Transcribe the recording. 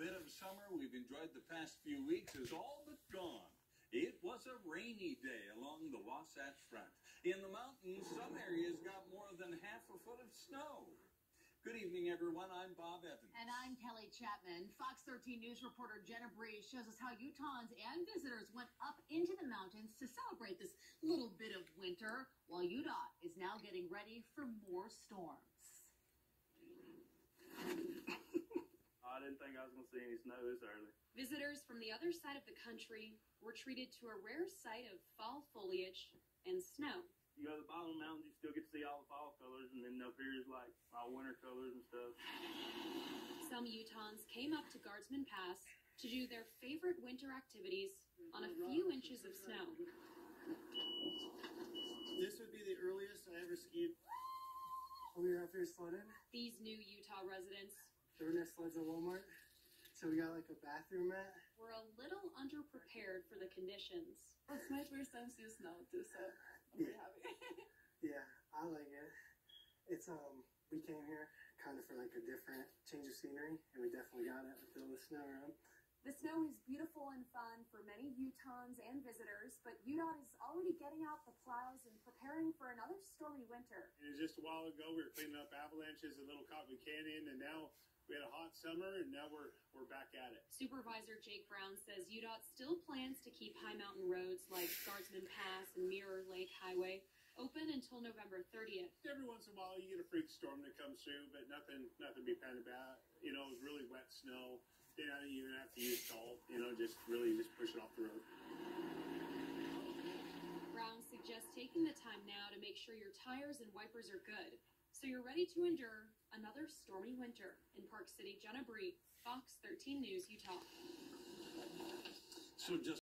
bit of summer we've enjoyed the past few weeks is all but gone. It was a rainy day along the Wasatch Front. In the mountains, some areas got more than half a foot of snow. Good evening, everyone. I'm Bob Evans. And I'm Kelly Chapman. Fox 13 News reporter Jenna Bree shows us how Utahns and visitors went up into the mountains to celebrate this little bit of winter, while UDOT is now getting ready for more storms. I didn't think I was going to see any snow this early. Visitors from the other side of the country were treated to a rare sight of fall foliage and snow. You go to the bottom of the mountains, you still get to see all the fall colors, and then up here is like all winter colors and stuff. Some Utahns came up to Guardsman Pass to do their favorite winter activities on a few inches of snow. This would be the earliest I ever skied. We were up here sledding. These new Utah residents There were no sleds at Walmart. So we got like a bathroom mat. were a little underprepared for the conditions. It's my first time seeing snow too, so I'm pretty happy. Yeah, I like it. It's um we came here kind of for like a different change of scenery and we definitely got it with all the snow around. The snow is beautiful and fun for many Utahns and visitors, but UDOT is already getting out the plows and preparing for another stormy winter. It was just a while ago we were cleaning up avalanches at Little Cottonwood Canyon, and now we had a hot summer, and now we're we're back at it. Supervisor Jake Brown says UDOT still plans to keep high mountain roads like Guardsman Pass and Mirror Lake Highway open until November 30th. Every once in a while, you get a freak storm that comes through, but nothing nothing to be panicked about. You know, it was really wet snow. They didn't even have to use salt. You know, just really just push it off the road. Brown suggests taking the time now to make sure your tires and wipers are good, so you're ready to endure another stormy winter. In Park City, Jenna Bree, Fox 13 News, Utah. So just